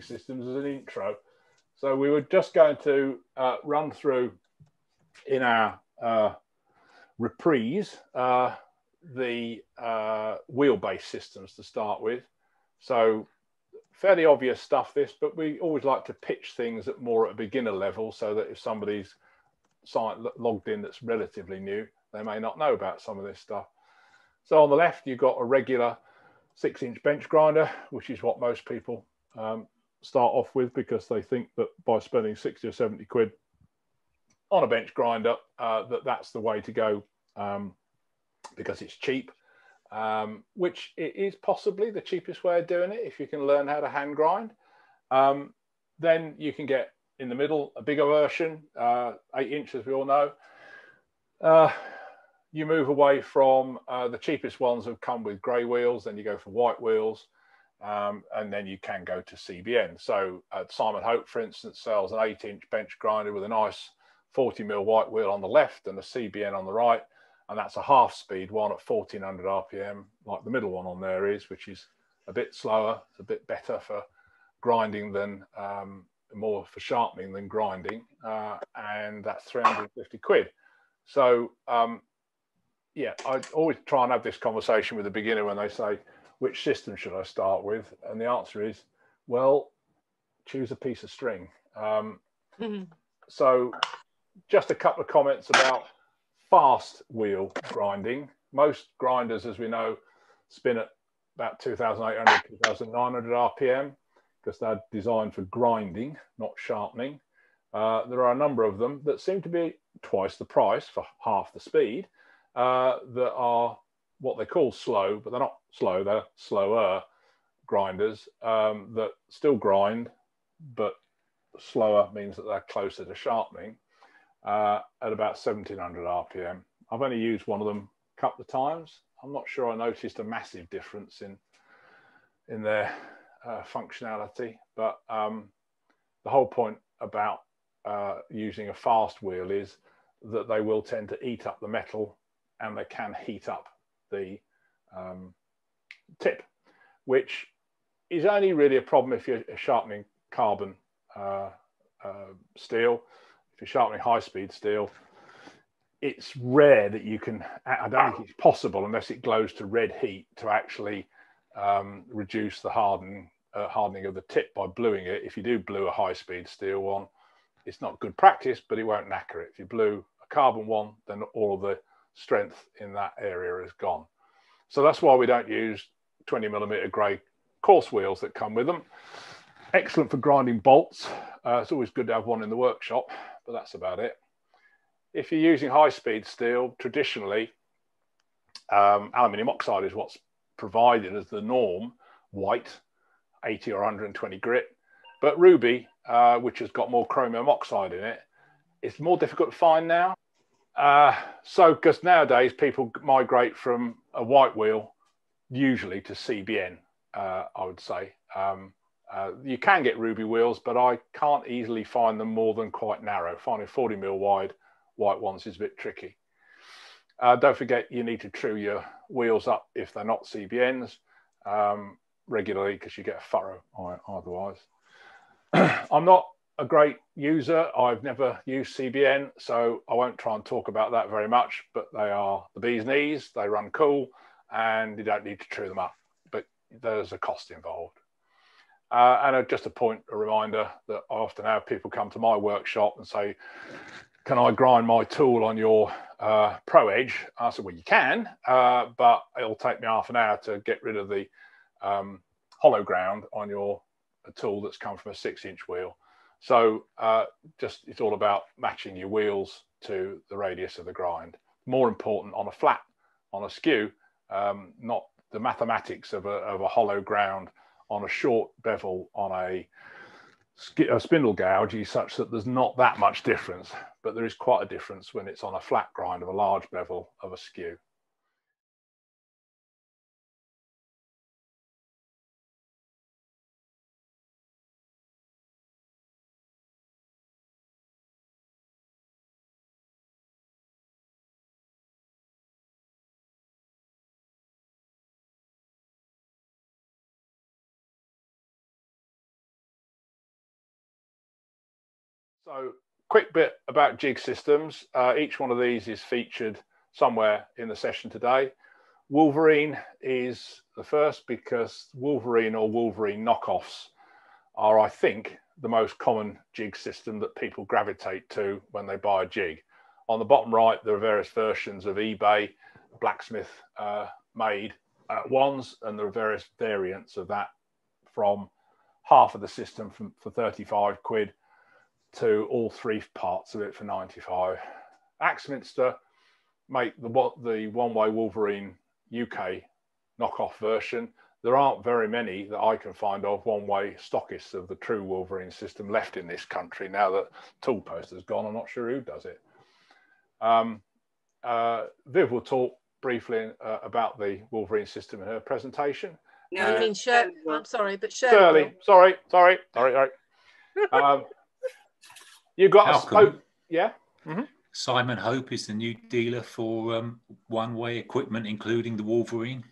systems as an intro. So we were just going to uh, run through in our uh, reprise uh, the uh, wheelbase systems to start with. So fairly obvious stuff this, but we always like to pitch things at more at a beginner level so that if somebody's logged in that's relatively new, they may not know about some of this stuff. So on the left, you've got a regular six inch bench grinder, which is what most people um, start off with because they think that by spending 60 or 70 quid on a bench grinder, uh, that that's the way to go um, because it's cheap, um, which it is possibly the cheapest way of doing it if you can learn how to hand grind. Um, then you can get in the middle a bigger version, uh, eight inches, we all know. Uh, you move away from uh, the cheapest ones have come with grey wheels, then you go for white wheels, um, and then you can go to CBN. So uh, Simon Hope, for instance, sells an eight-inch bench grinder with a nice 40 mil white wheel on the left and a CBN on the right, and that's a half-speed one at 1400 RPM, like the middle one on there is, which is a bit slower, it's a bit better for grinding than um, more for sharpening than grinding, uh, and that's 350 quid. So um, yeah, I always try and have this conversation with the beginner when they say, which system should I start with? And the answer is, well, choose a piece of string. Um, mm-hmm. So, just a couple of comments about fast wheel grinding. Most grinders, as we know, spin at about 2,800, 2,900 RPM because they're designed for grinding, not sharpening. Uh, there are a number of them that seem to be twice the price for half the speed uh, that are what they call slow, but they're not slow, they're slower grinders um, that still grind, but slower means that they're closer to sharpening uh, at about 1700 RPM. I've only used one of them a couple of times. I'm not sure I noticed a massive difference in in their uh, functionality, but um, the whole point about uh, using a fast wheel is that they will tend to eat up the metal and they can heat up the um, tip, which is only really a problem if you're sharpening carbon uh, uh, steel. If you're sharpening high speed steel, it's rare that you can, I don't think it's possible unless it glows to red heat to actually um, reduce the harden, uh, hardening of the tip by bluing it. If you do blue a high speed steel one, it's not good practice, but it won't knacker it. If you blue a carbon one, then all of the strength in that area is gone. So that's why we don't use 20 millimeter grey coarse wheels that come with them. Excellent for grinding bolts. Uh, it's always good to have one in the workshop, but that's about it. If you're using high speed steel, traditionally, um, aluminium oxide is what's provided as the norm, white, 80 or 120 grit. But ruby, uh, which has got more chromium oxide in it, it's more difficult to find now. Uh, so, because nowadays people migrate from a white wheel usually to CBN, uh, I would say. Um, uh, you can get ruby wheels, but I can't easily find them more than quite narrow. Finding 40 mil wide white ones is a bit tricky. Uh, don't forget you need to true your wheels up if they're not CBNs um, regularly because you get a furrow otherwise. I'm not a great user. I've never used CBN, so I won't try and talk about that very much, but they are the bee's knees. They run cool and you don't need to true them up, but there's a cost involved. Uh, and just a point, a reminder that I often have people come to my workshop and say, can I grind my tool on your uh, Pro Edge? I said, well, you can, uh, but it'll take me half an hour to get rid of the um, hollow ground on your tool that's come from a six inch wheel. So uh, just it's all about matching your wheels to the radius of the grind. More important on a flat, on a skew, um, not the mathematics of a, of a hollow ground on a short bevel on a, a spindle gouge is such that there's not that much difference, but there is quite a difference when it's on a flat grind of a large bevel of a skew. So, quick bit about jig systems. Uh, each one of these is featured somewhere in the session today. Wolverine is the first because Wolverine or Wolverine knockoffs are, I think, the most common jig system that people gravitate to when they buy a jig. On the bottom right, there are various versions of eBay blacksmith uh, made uh, ones, and there are various variants of that from half of the system from, for 35 quid to all three parts of it for 95. Axminster make the what the Oneway Wolverine UK knockoff version. There aren't very many that I can find of Oneway stockists of the true Wolverine system left in this country now that Tool Post has gone. I'm not sure who does it. Um, uh, Viv will talk briefly uh, about the Wolverine system in her presentation. No, I mean Shirley. I'm sorry, but Shirley. Shirley, sorry, sorry, sorry, sorry. um, you got How a spoke, yeah. Mm-hmm. Simon Hope is the new dealer for um, Oneway equipment, including the Wolverine.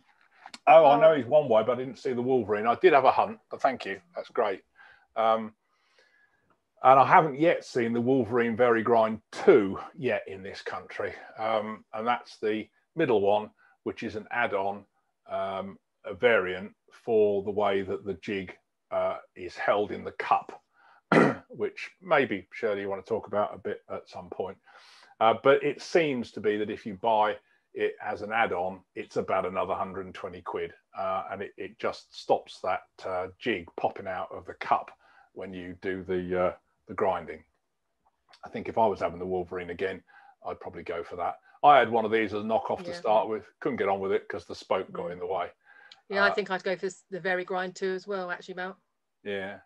Oh, I know he's Oneway, but I didn't see the Wolverine. I did have a hunt, but thank you. That's great. Um, and I haven't yet seen the Wolverine Vari-Grind 2 yet in this country. Um, and that's the middle one, which is an add on, um, a variant for the way that the jig uh, is held in the cup, which maybe Shirley you want to talk about a bit at some point. Uh, but it seems to be that if you buy it as an add-on, it's about another 120 quid, uh, and it, it, just stops that uh, jig popping out of the cup when you do the uh, the grinding. I think if I was having the Wolverine again, I'd probably go for that. I had one of these as a knockoff yeah. to start with. Couldn't get on with it because the spoke got in the way. Yeah, I uh, think I'd go for the Vari-Grind too as well, actually, Mel. Yeah,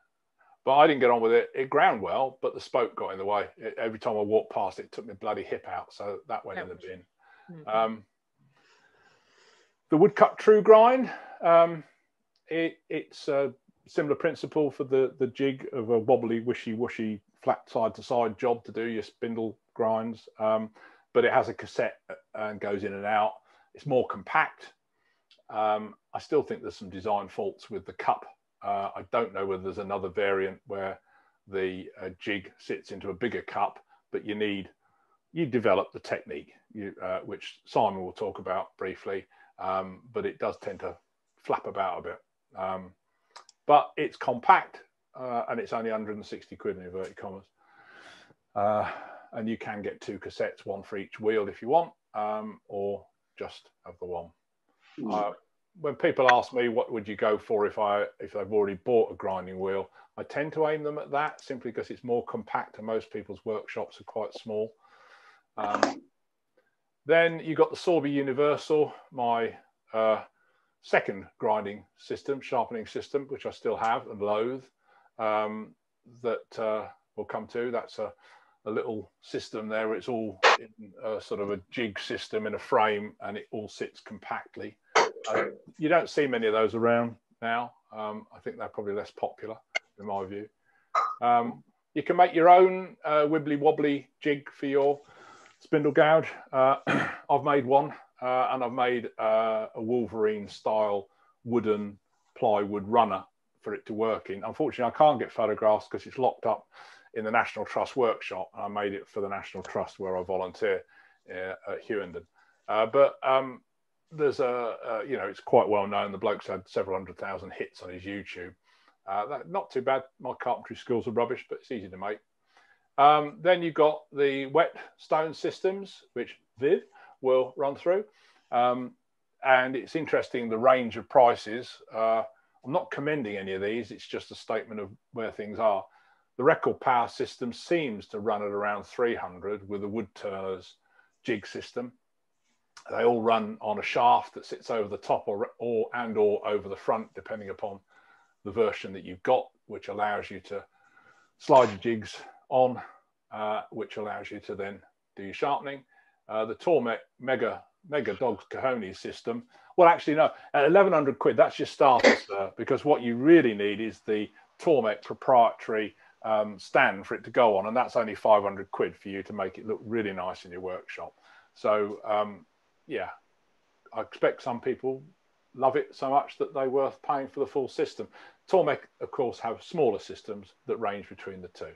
but I didn't get on with it. It ground well, but the spoke got in the way. It, every time I walked past it, it took my bloody hip out. So that went in the bin. Mm-hmm. Um, the woodcut Tru-Grind, um, it, it's a similar principle for the, the jig of a wobbly, wishy washy, flat side to side job to do your spindle grinds. Um, but it has a cassette and goes in and out. It's more compact. Um, I still think there's some design faults with the cup uh, I don't know whether there's another variant where the uh, jig sits into a bigger cup, but you need you develop the technique, you, uh, which Simon will talk about briefly. Um, but it does tend to flap about a bit. Um, but it's compact uh, and it's only 160 quid in inverted commas. Uh, and you can get two cassettes, one for each wheel if you want, um, or just have the one. Mm when people ask me what would you go for if I if I've already bought a grinding wheel, I tend to aim them at that simply because it's more compact and most people's workshops are quite small. Um, then you got the Sorby Universal, my uh, second grinding system, sharpening system, which I still have and loathe. Um, that uh, we'll come to. That's a, a little system there. It's all in a sort of a jig system in a frame, and it all sits compactly. You don't see many of those around now. Um, I think they're probably less popular, in my view. Um, you can make your own uh, wibbly wobbly jig for your spindle gouge. Uh, I've made one, uh, and I've made uh, a Wolverine style wooden plywood runner for it to work in. Unfortunately, I can't get photographs because it's locked up in the National Trust workshop. I made it for the National Trust where I volunteer uh, at Hughenden. but um, there's a, uh, you know, it's quite well known. The bloke's had several hundred thousand hits on his YouTube. Uh, that, not too bad. My carpentry skills are rubbish, but it's easy to make. Um, then you've got the wet stone systems, which Viv will run through. Um, and it's interesting the range of prices. Uh, I'm not commending any of these, it's just a statement of where things are. The record power system seems to run at around 300 with the wood turners jig system. They all run on a shaft that sits over the top or, or and or over the front, depending upon the version that you've got, which allows you to slide your jigs on, uh, which allows you to then do your sharpening. Uh, the Tormek Mega Mega Dogs Cojones system. Well, actually, no, at 1100 quid, that's your starter, sir, because what you really need is the Tormek proprietary um, stand for it to go on, and that's only 500 quid for you to make it look really nice in your workshop. So um, yeah, I expect some people love it so much that they're worth paying for the full system. Tormek, of course, have smaller systems that range between the two.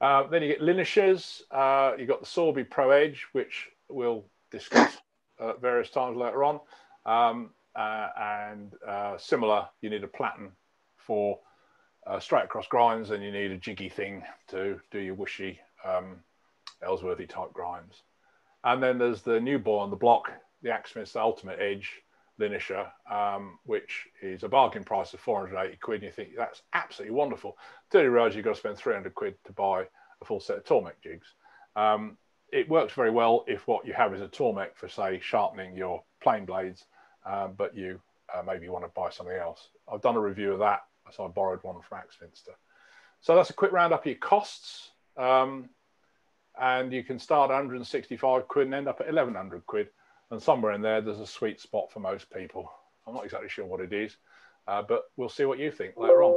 Uh, then you get Linishers. Uh, you've got the Sorby Pro Edge, which we'll discuss at various times later on. Um, uh, and uh, similar, you need a platen for uh, straight across grinds, and you need a jiggy thing to do your wishy um, Ellsworthy type grinds. And then there's the new boy on the block, the Axsmith's Ultimate Edge Linisher, um, which is a bargain price of 480 quid. And you think that's absolutely wonderful. You realise you've got to spend 300 quid to buy a full set of Tormek jigs. Um, it works very well if what you have is a Tormek for, say, sharpening your plane blades, um, but you uh, maybe want to buy something else. I've done a review of that, so I borrowed one from Axminster. So that's a quick roundup of your costs. Um, and you can start 165 quid and end up at 1100 quid. And somewhere in there, there's a sweet spot for most people. I'm not exactly sure what it is, uh, but we'll see what you think later on.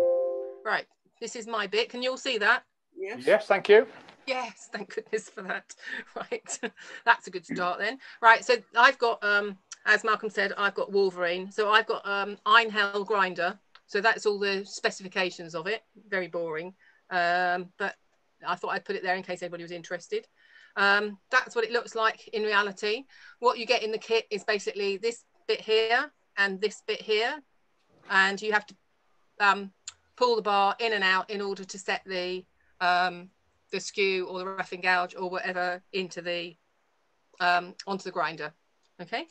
Right, this is my bit. Can you all see that? Yes. Yes, thank you. Yes, thank goodness for that. Right, that's a good start then. Right, so I've got, um, as Malcolm said, I've got Wolverine. So I've got um, Einhell grinder. So that's all the specifications of it. Very boring, um, but I thought I'd put it there in case anybody was interested. Um, that's what it looks like in reality. What you get in the kit is basically this bit here and this bit here, and you have to um, pull the bar in and out in order to set the um, the skew or the roughing gouge or whatever into the um, onto the grinder. Okay.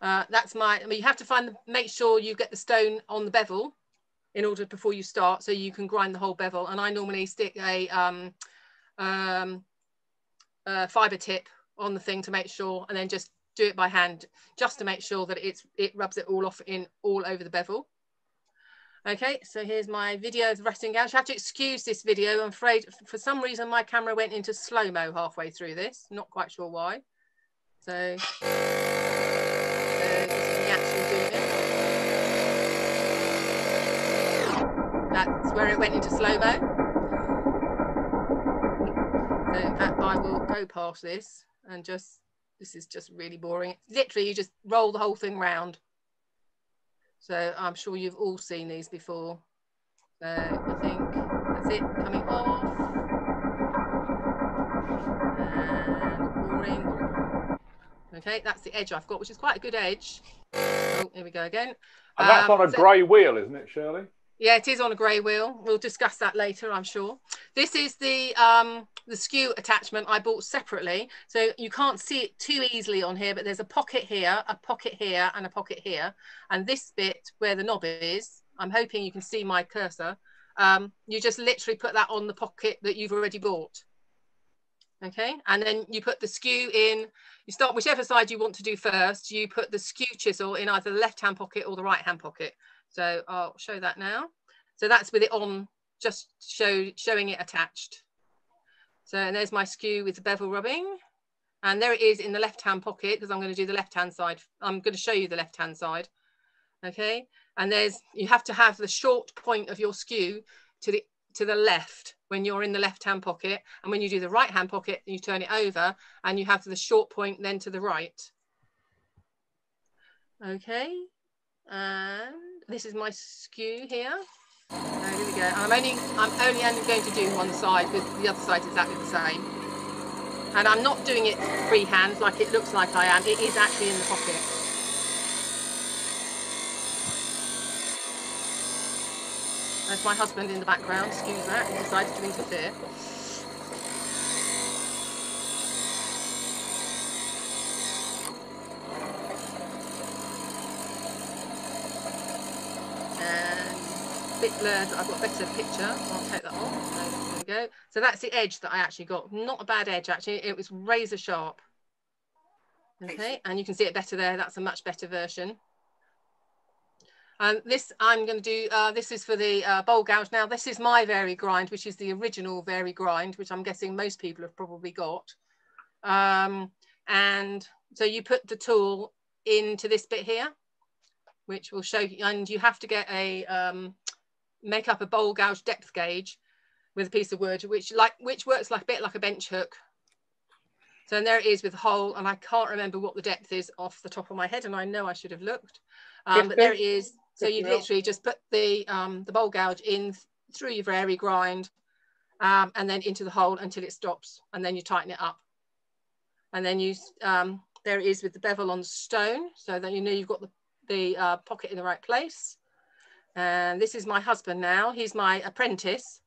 Uh, that's my, I mean, you have to find, the, make sure you get the stone on the bevel in order before you start so you can grind the whole bevel. And I normally stick a, um, um, a fiber tip on the thing to make sure, and then just do it by hand, just to make sure that it's, it rubs it all off in all over the bevel. Okay, so here's my video of the resting gouge. I have to excuse this video. I'm afraid for some reason my camera went into slow-mo halfway through this. Not quite sure why. So, so That's where it went into slow-mo. So in fact, I will go past this and just, this is just really boring. Literally, you just roll the whole thing round. So I'm sure you've all seen these before. So I think that's it coming off. And boring. Okay, that's the edge I've got, which is quite a good edge. Oh, here we go again. And that's um, on a so, grey wheel, isn't it, Shirley? Yeah, it is on a grey wheel. We'll discuss that later, I'm sure. This is the um, the skew attachment I bought separately. So you can't see it too easily on here, but there's a pocket here, a pocket here, and a pocket here. And this bit where the knob is, I'm hoping you can see my cursor. Um, you just literally put that on the pocket that you've already bought. Okay, and then you put the skew in, you start whichever side you want to do first, you put the skew chisel in either the left hand pocket or the right hand pocket. So I'll show that now. So that's with it on, just show, showing it attached. So and there's my skew with the bevel rubbing. And there it is in the left-hand pocket because I'm going to do the left-hand side. I'm going to show you the left-hand side. Okay. And there's, you have to have the short point of your skew to the, to the left when you're in the left-hand pocket. And when you do the right-hand pocket, you turn it over and you have the short point then to the right. Okay. And this is my skew here. So here we go. I'm only I'm only going to do one side because the other side is exactly the same. And I'm not doing it freehand like it looks like I am. It is actually in the pocket. There's my husband in the background, excuse that, he decided to interfere. Blurred, I've got a better picture. I'll take that off. So there we go. So that's the edge that I actually got. Not a bad edge, actually. It was razor sharp. Okay, and you can see it better there. That's a much better version. And um, this I'm going to do, uh, this is for the uh, bowl gouge. Now, this is my Vari grind, which is the original Vari grind, which I'm guessing most people have probably got. Um, and so you put the tool into this bit here, which will show you, and you have to get a, um, make up a bowl gouge depth gauge with a piece of wood, which like which works like a bit like a bench hook. So and there it is with the hole, and I can't remember what the depth is off the top of my head, and I know I should have looked. Um, but there it is. So you literally just put the um, the bowl gouge in through your Vari grind, um, and then into the hole until it stops and then you tighten it up. And then you, um, there it is with the bevel on stone so that you know you've got the, the uh, pocket in the right place. And this is my husband now. He's my apprentice.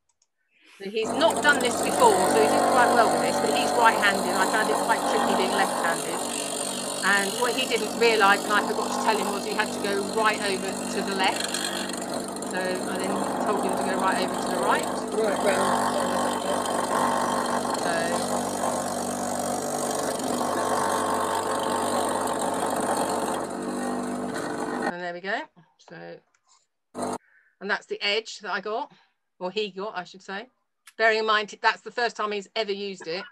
He's not done this before, so he's doing quite well with this, but he's right-handed. I found it quite tricky being left-handed. And what he didn't realise, and I forgot to tell him, was he had to go right over to the left. So I then told him to go right over to the right. Right round. So, and there we go. So, and that's the edge that I got, or he got, I should say. Bearing in mind that's the first time he's ever used it.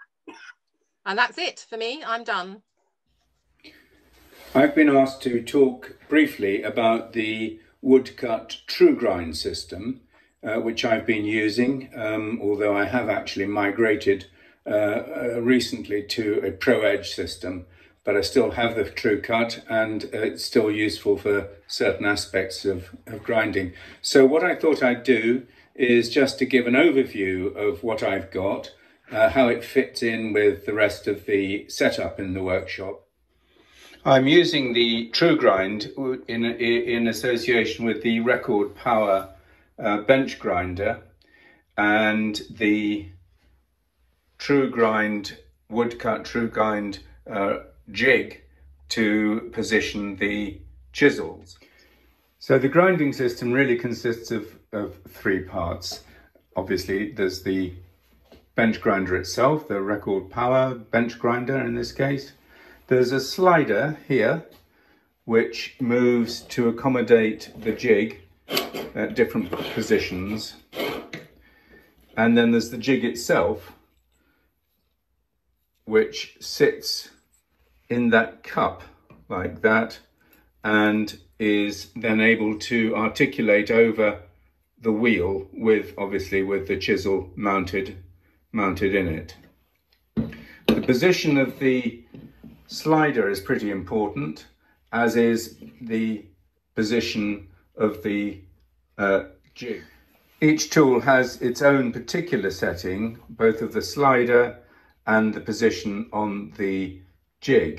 And that's it for me. I'm done. I've been asked to talk briefly about the woodcut Tru-Grind system, uh, which I've been using, um, although I have actually migrated uh, uh, recently to a Pro Edge system, but I still have the true cut and it's still useful for certain aspects of, of grinding. So what I thought I'd do is just to give an overview of what I've got, uh, how it fits in with the rest of the setup in the workshop. I'm using the Tru-Grind in, in association with the Record Power uh, bench grinder and the Tru-Grind woodcut Tru-Grind uh, jig to position the chisels. So the grinding system really consists of, of three parts. Obviously, there's the bench grinder itself, the record power bench grinder in this case. There's a slider here, which moves to accommodate the jig at different positions. And then there's the jig itself, which sits in that cup like that and is then able to articulate over the wheel with obviously with the chisel mounted mounted in it. The position of the slider is pretty important as is the position of the uh, jig. Each tool has its own particular setting, both of the slider and the position on the jig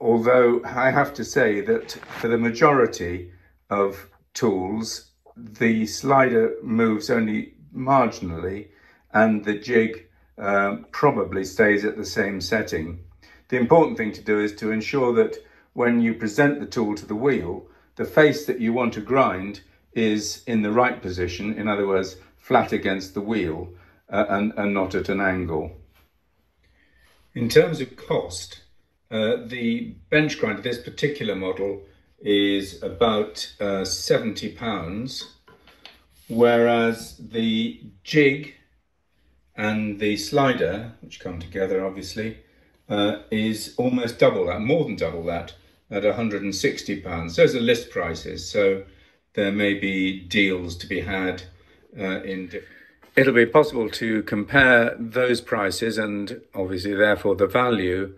although I have to say that for the majority of tools, the slider moves only marginally and the jig um, probably stays at the same setting. The important thing to do is to ensure that when you present the tool to the wheel, the face that you want to grind is in the right position, in other words, flat against the wheel uh, and, and not at an angle. In terms of cost, uh, the bench grinder, this particular model, is about uh, 70 pounds, whereas the jig and the slider, which come together obviously, uh, is almost double that, more than double that, at 160 pounds. Those are list prices, so there may be deals to be had uh, in different It'll be possible to compare those prices and obviously therefore the value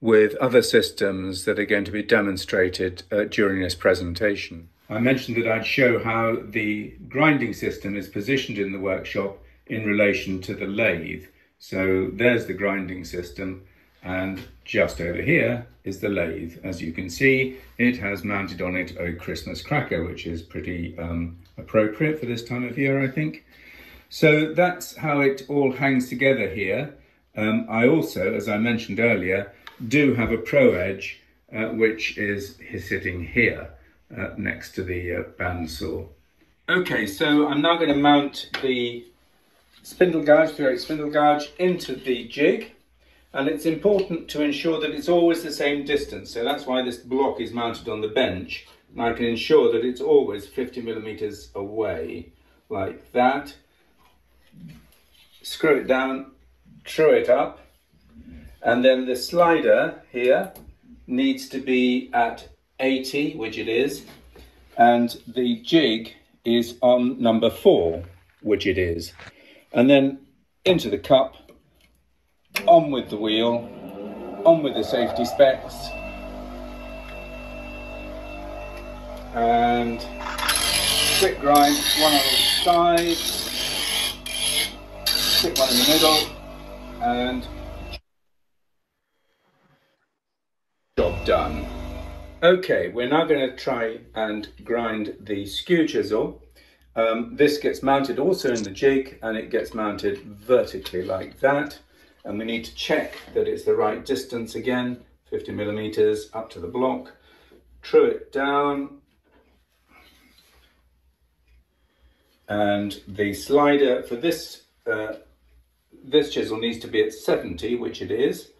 with other systems that are going to be demonstrated uh, during this presentation. I mentioned that I'd show how the grinding system is positioned in the workshop in relation to the lathe. So there's the grinding system and just over here is the lathe. As you can see, it has mounted on it a Christmas cracker, which is pretty um, appropriate for this time of year, I think. So that's how it all hangs together here. Um, I also, as I mentioned earlier, do have a Pro Edge, uh, which is, sitting here uh, next to the uh, bandsaw. Okay, so I'm now going to mount the spindle gouge, the spindle gouge into the jig and it's important to ensure that it's always the same distance so that's why this block is mounted on the bench and I can ensure that it's always 50 millimeters away like that screw it down true it up and then the slider here needs to be at 80, which it is. And the jig is on number four, which it is. And then into the cup, on with the wheel, on with the safety specs. And quick grind, one on each side. Stick one in the middle, and job done. Okay, we're now going to try and grind the skew chisel. Um, this gets mounted also in the jig and it gets mounted vertically like that. And we need to check that it's the right distance again, 50 millimeters up to the block. True it down. And the slider for this, uh, this chisel needs to be at 70, which it is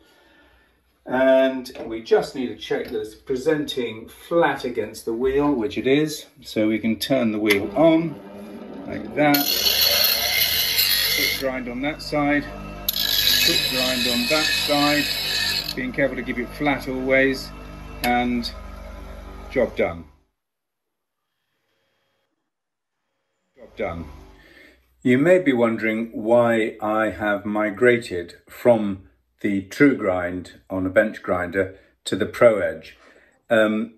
and we just need to check that it's presenting flat against the wheel, which it is. So we can turn the wheel on like that. Quick grind on that side, quick grind on that side. Being careful to keep it flat always, and job done. Job done. You may be wondering why I have migrated from the Tru-Grind on a bench grinder to the Pro Edge. Um,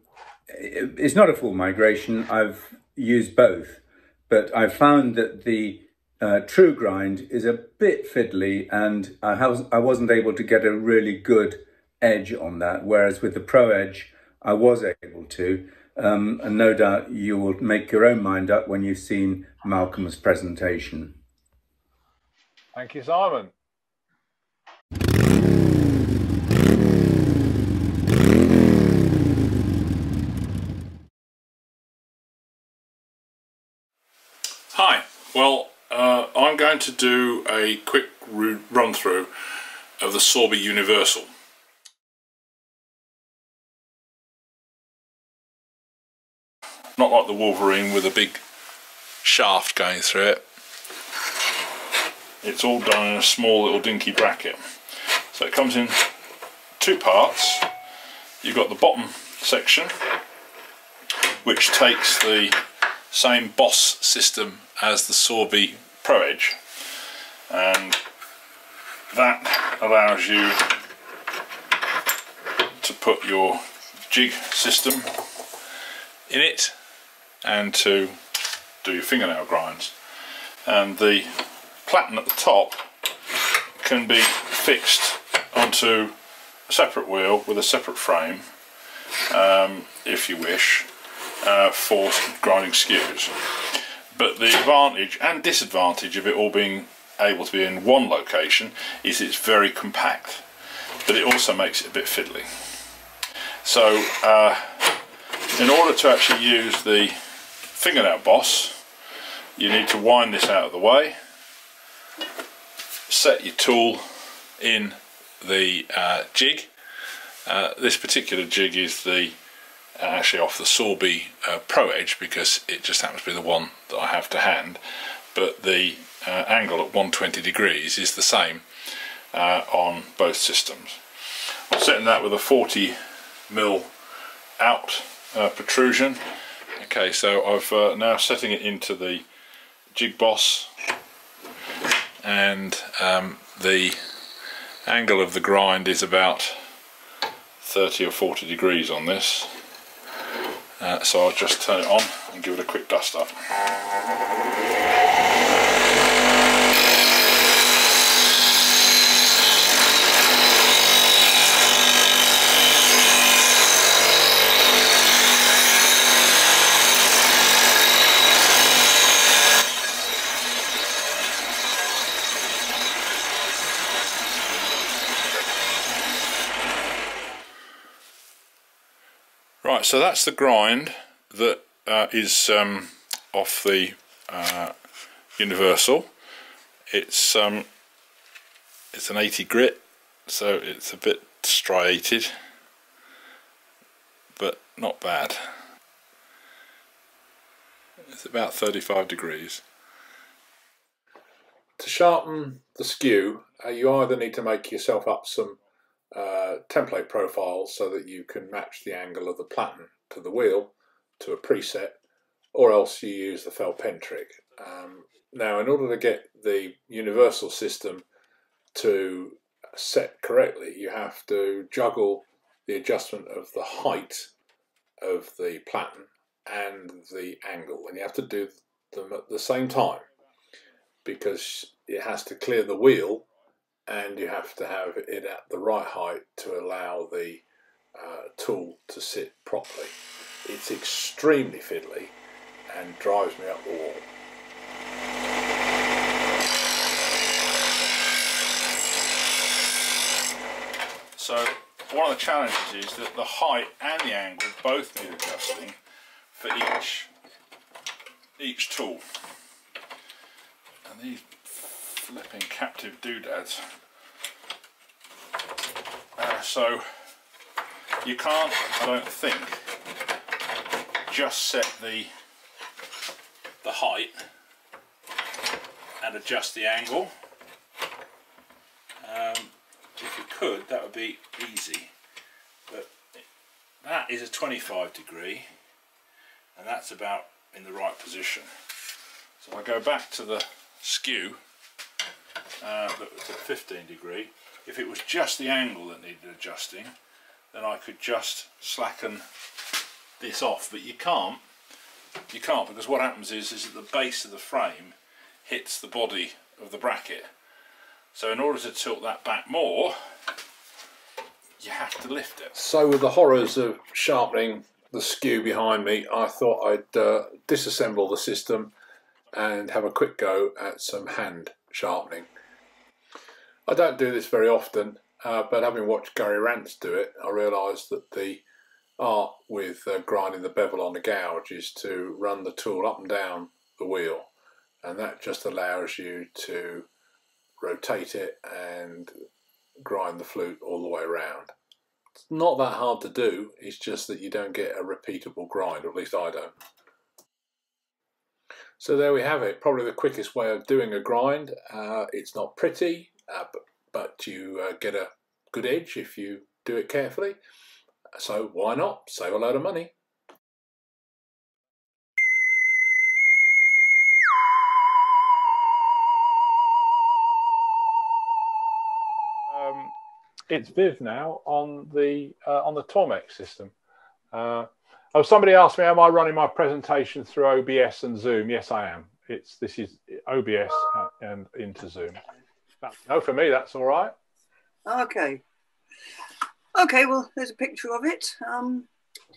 it's not a full migration. I've used both, but I found that the uh, Tru-Grind is a bit fiddly and I, has, I wasn't able to get a really good edge on that. Whereas with the Pro Edge, I was able to. Um, and no doubt you will make your own mind up when you've seen Malcolm's presentation. Thank you, Simon. Hi, well, uh, I'm going to do a quick run through of the Sorby Universal. Not like the Wolverine with a big shaft going through it. It's all done in a small little dinky bracket. So it comes in two parts. You've got the bottom section, which takes the same Boss system as the Sorby Pro Edge and that allows you to put your jig system in it and to do your fingernail grinds and the platen at the top can be fixed onto a separate wheel with a separate frame um, if you wish uh, for grinding skews. But the advantage and disadvantage of it all being able to be in one location is it's very compact, but it also makes it a bit fiddly. So uh, in order to actually use the fingernail boss, you need to wind this out of the way, set your tool in the uh, jig. Uh, this particular jig is the uh, actually off the Sorby uh, Pro Edge because it just happens to be the one that I have to hand but the uh, angle at 120 degrees is the same on both systems. I'm setting that with a 40 mil out uh, protrusion okay so I've uh, now setting it into the jig boss and um, the angle of the grind is about 30 or 40 degrees on this uh, so I'll just turn it on and give it a quick dust up. Right, so that's the grind that uh, is um, off the uh, Universal. It's um, it's an 80 grit, so it's a bit striated, but not bad. It's about 35 degrees. To sharpen the skew, uh, you either need to make yourself up some uh, template profiles so that you can match the angle of the platen to the wheel to a preset or else you use the felt pen trick. Um, now in order to get the universal system to set correctly you have to juggle the adjustment of the height of the platen and the angle and you have to do them at the same time because it has to clear the wheel and you have to have it at the right height to allow the uh, tool to sit properly. It's extremely fiddly and drives me up the wall. So one of the challenges is that the height and the angle both need adjusting for each each tool. And these flipping captive doodads. Uh, so you can't, I don't think, just set the the height and adjust the angle. Um, if you could, that would be easy. But that is a 25 degree, and that's about in the right position. So I go back to the skew uh, at 15 degree. If it was just the angle that needed adjusting, then I could just slacken this off. But you can't. You can't because what happens is, is that the base of the frame hits the body of the bracket. So in order to tilt that back more, you have to lift it. So with the horrors of sharpening the skew behind me, I thought I'd uh, disassemble the system and have a quick go at some hand sharpening. I don't do this very often, uh, but having watched Gary Rance do it, I realised that the art with uh, grinding the bevel on the gouge is to run the tool up and down the wheel, and that just allows you to rotate it and grind the flute all the way around. It's not that hard to do, it's just that you don't get a repeatable grind, or at least I don't. So there we have it, probably the quickest way of doing a grind. Uh, it's not pretty, uh, but, but you uh, get a good edge if you do it carefully. So why not? Save a load of money. Um, it's Viv now on the uh, on the Tormek system. Uh, oh, somebody asked me, am I running my presentation through OBS and Zoom? Yes, I am. It's this is OBS and into Zoom. But, no, for me that's all right. Okay. Okay, well, there's a picture of it. Um,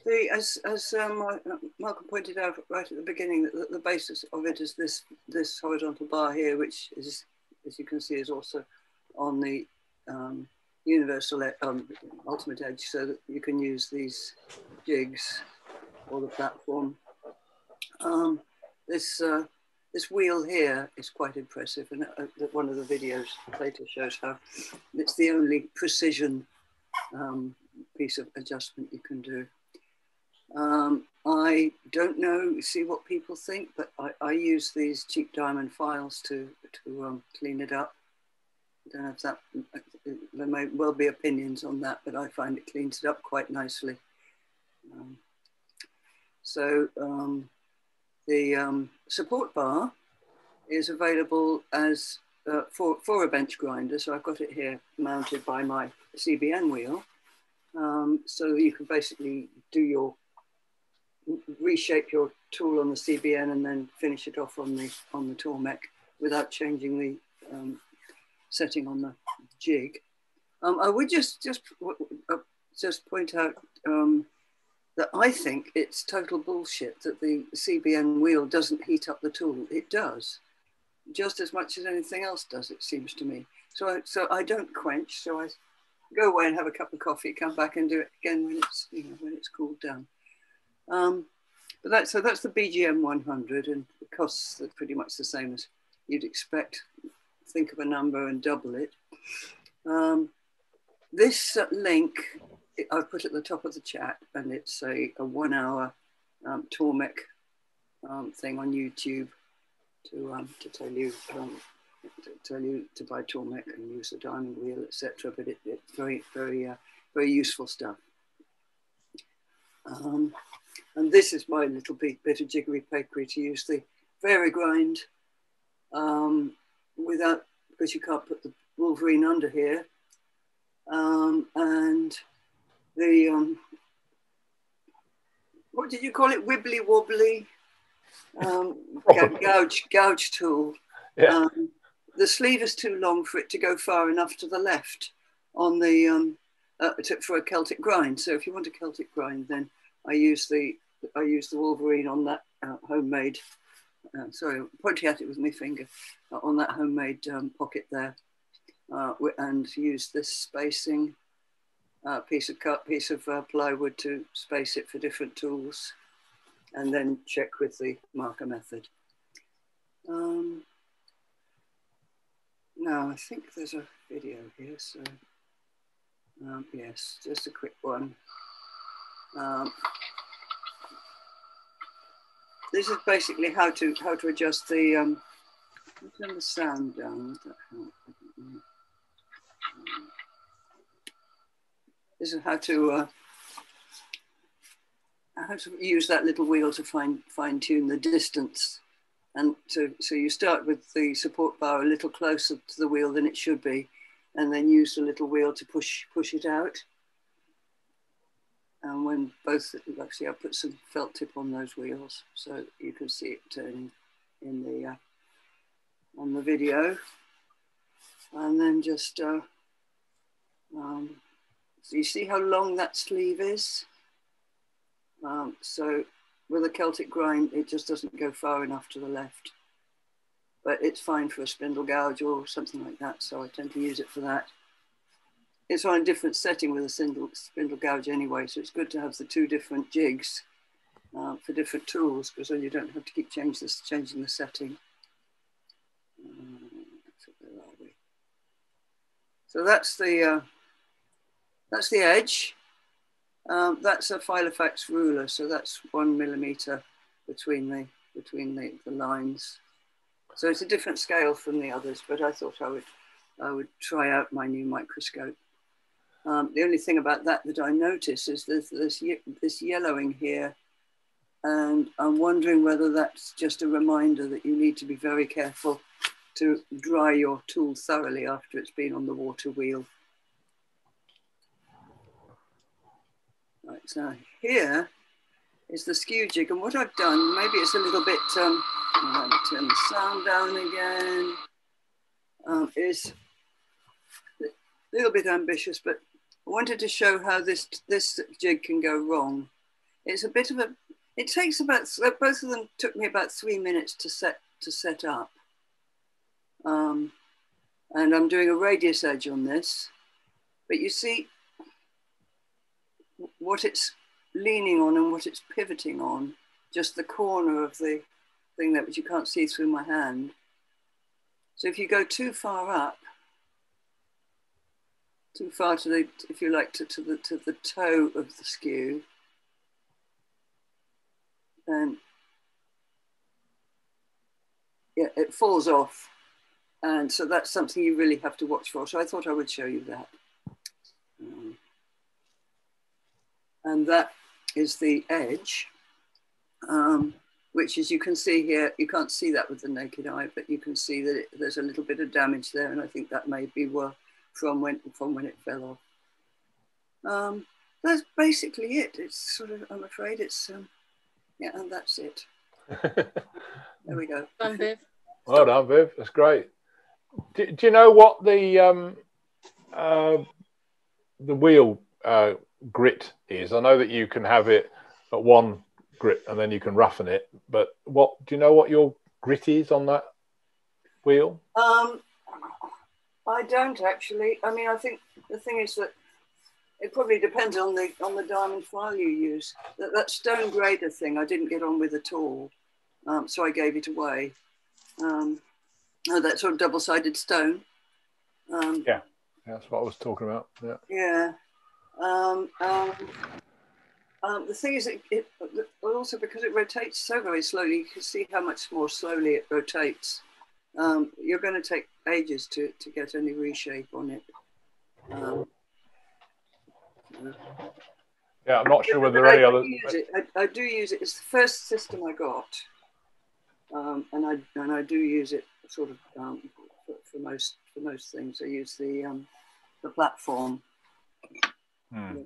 the, as as um, Malcolm pointed out right at the beginning, the, the basis of it is this this horizontal bar here, which is, as you can see, is also on the um, universal um, ultimate edge, so that you can use these jigs or the platform. Um, this uh, this wheel here is quite impressive, and uh, one of the videos later shows how it's the only precision um, piece of adjustment you can do. Um, I don't know, see what people think, but I, I use these cheap diamond files to, to um, clean it up. I don't know if that, there may well be opinions on that, but I find it cleans it up quite nicely. Um, so um, the um, support bar is available as uh, for, for a bench grinder. So I've got it here mounted by my CBN wheel. Um, so you can basically do your, reshape your tool on the CBN and then finish it off on the, on the Tormek without changing the um, setting on the jig. Um, I would just, just, uh, just point out um, that I think it's total bullshit that the CBN wheel doesn't heat up the tool. It does just as much as anything else does, it seems to me. So I, so I don't quench. So I go away and have a cup of coffee, come back and do it again when it's you know when it's cooled down. Um, but that so that's the BGM 100, and the costs are pretty much the same as you'd expect. Think of a number and double it. Um, this link I've put at the top of the chat, and it's a, a one-hour um, Tormek um, thing on YouTube to um, to tell you um, to tell you to buy Tormek and use the diamond wheel, etc. But it, it's very very uh, very useful stuff. Um, and this is my little bit, bit of jiggery papery to use the Vari-Grind um, without because you can't put the Wolverine under here. Um, and the um, what did you call it? Wibbly wobbly um, gouge gouge tool. Yeah. Um, the sleeve is too long for it to go far enough to the left on the um, uh, to, for a Celtic grind. So if you want a Celtic grind, then I use the I use the Wolverine on that uh, homemade. Uh, sorry, pointing at it with my finger uh, on that homemade um, pocket there, uh, and use this spacing uh, piece of cut piece of plywood to space it for different tools, and then check with the marker method. Um, now I think there's a video here, so. Um, yes, just a quick one. Um, this is basically how to how to adjust the um, turn the sound down. This is how to uh, how to use that little wheel to fine fine tune the distance, and so so you start with the support bar a little closer to the wheel than it should be, and then use the little wheel to push push it out. And when both, actually I put some felt tip on those wheels so you can see it turning in the, uh, on the video. And then just, uh, um, so you see how long that sleeve is? Um, so with a Celtic grind, it just doesn't go far enough to the left but it's fine for a spindle gouge or something like that. So I tend to use it for that. It's on a different setting with a spindle, spindle gouge anyway, so it's good to have the two different jigs uh, for different tools because then you don't have to keep change this, changing the setting. so where are we? So that's the uh, that's the edge. Um, that's a Filofax ruler, so that's one millimeter between the between the, the lines. So it's a different scale from the others, but I thought I would, I would try out my new microscope. Um, the only thing about that that I notice is there's this, this yellowing here, and I'm wondering whether that's just a reminder that you need to be very careful to dry your tool thoroughly after it's been on the water wheel. So here is the skew jig, and what I've done, maybe it's a little bit um, let me turn the sound down again. Um, is a little bit ambitious, but I wanted to show how this this jig can go wrong. It's a bit of a. It takes about both of them took me about three minutes to set to set up. Um, and I'm doing a radius edge on this, but you see what it's leaning on and what it's pivoting on, just the corner of the thing that but you can't see through my hand. So if you go too far up, too far to the, if you like, to, to the to the toe of the skew, then yeah, it falls off. And so that's something you really have to watch for. So I thought I would show you that. Um, and that is the edge. Um, which as you can see here, you can't see that with the naked eye, but you can see that it, there's a little bit of damage there. And I think that may be where, from, when, from when it fell off. Um, that's basically it. It's sort of, I'm afraid it's, um, yeah, and that's it. there we go. Done, Viv. Well done, Viv. That's great. Do, do you know what the um, uh, the wheel uh, grit is? I know that you can have it at one grit and then you can roughen it. But what do you know what your grit is on that wheel? Um, I don't actually. I mean, I think the thing is that it probably depends on the on the diamond file you use. That, that stone grader thing I didn't get on with at all, um, so I gave it away. Um, oh, that sort of double-sided stone. Um, yeah, that's what I was talking about. Yeah. Yeah. Um, um, um, the thing is, it, it, also because it rotates so very slowly, you can see how much more slowly it rotates. Um, you're going to take ages to, to get any reshape on it. Um, yeah, I'm not sure whether there are any other. I, I, do use it. It's the first system I got, um, and I and I do use it sort of um, for, for, most for most things. I use the um, the platform. Hmm.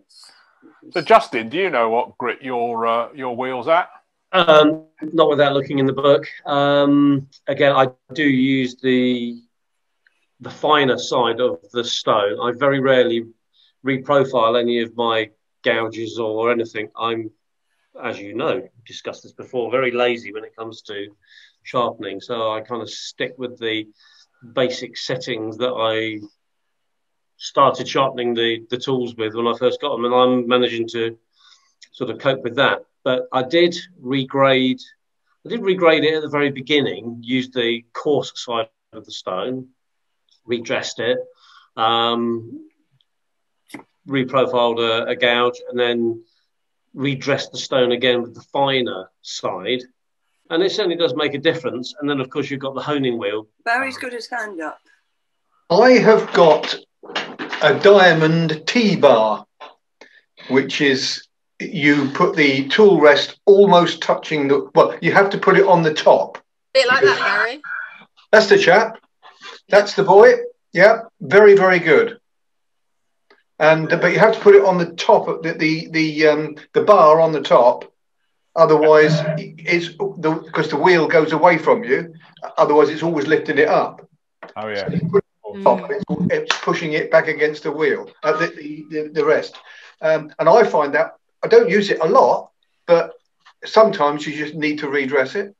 So, Justin, do you know what grit your uh, your wheels at? Um, not without looking in the book. Um, again, I do use the the finer side of the stone. I very rarely reprofile any of my gouges or anything. I'm, as you know, discussed this before, very lazy when it comes to sharpening. So I kind of stick with the basic settings that I started sharpening the, the tools with when I first got them, and I'm managing to sort of cope with that. But I did regrade. I did regrade it at the very beginning. Used the coarse side of the stone, redressed it, um, reprofiled a, a gouge, and then redressed the stone again with the finer side. And it certainly does make a difference. And then, of course, you've got the honing wheel. Barry's got his hand up. I have got a diamond T-bar, which is you put the tool rest almost touching the, well, you have to put it on the top. Bit like that, Barry. That's the chap. That's the boy. Yeah, very, very good. And but you have to put it on the top of the the the, um, the bar on the top. Otherwise, it's the because the wheel goes away from you. Otherwise, it's always lifting it up. Oh yeah. So you put it on top, it's, it's pushing it back against the wheel. Uh, the, the, the the rest. Um, and I find that I don't use it a lot, but sometimes you just need to redress it.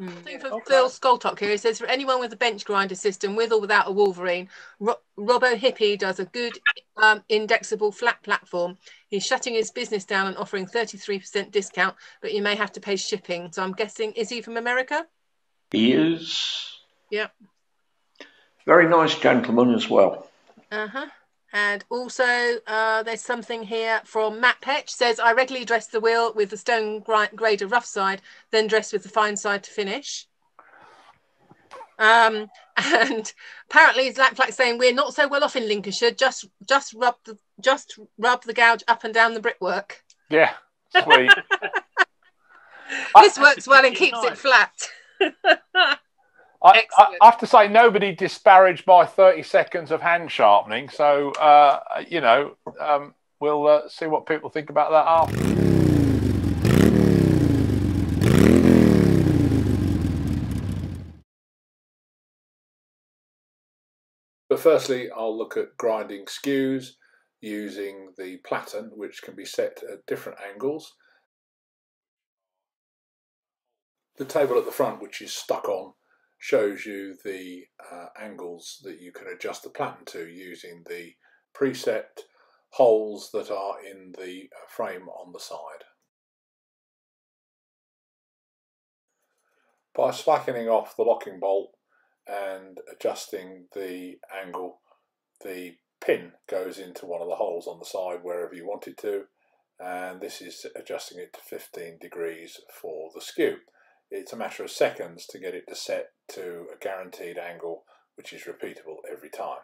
I think for Phil Skoltok here, he says for anyone with a bench grinder system with or without a Wolverine, Ro- Robo Hippy does a good um, indexable flat platform. He's shutting his business down and offering 33% discount, but you may have to pay shipping. So I'm guessing, is he from America? He is Yeah. Very nice gentleman as well. Uh huh. And also, uh, there's something here from Matt Petch says, I regularly dress the wheel with the stone gri- grader rough side, then dress with the fine side to finish. Um, and apparently, Zach Flack saying we're not so well off in Lincolnshire. Just, just rub the, just rub the gouge up and down the brickwork. Yeah, sweet. This works well and keeps it flat. I, I, I have to say, nobody disparaged my 30 seconds of hand sharpening. So, uh, you know, um, we'll uh, see what people think about that after. But firstly, I'll look at grinding skews using the platen, which can be set at different angles. The table at the front, which is stuck on, shows you the uh, angles that you can adjust the platen to using the preset holes that are in the uh, frame on the side. By slackening off the locking bolt and adjusting the angle, the pin goes into one of the holes on the side wherever you want it to, and this is adjusting it to 15 degrees for the skew. It's a matter of seconds to get it to set to a guaranteed angle which is repeatable every time.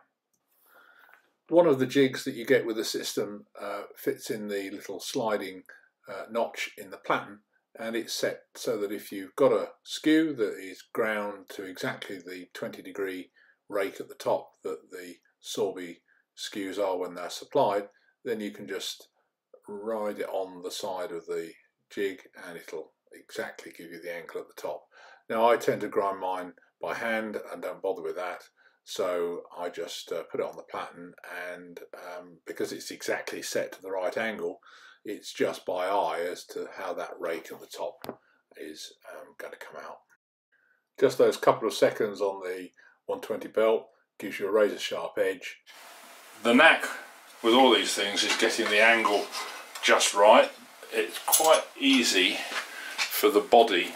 One of the jigs that you get with the system uh, fits in the little sliding uh, notch in the platen and it's set so that if you've got a skew that is ground to exactly the 20 degree rake at the top that the Sorby skews are when they're supplied, then you can just ride it on the side of the jig and it'll exactly give you the angle at the top. Now I tend to grind mine by hand and don't bother with that so I just uh, put it on the platen and um, because it's exactly set to the right angle it's just by eye as to how that rake at the top is um, going to come out. Just those couple of seconds on the 120 belt gives you a razor sharp edge. The knack with all these things is getting the angle just right. It's quite easy for the body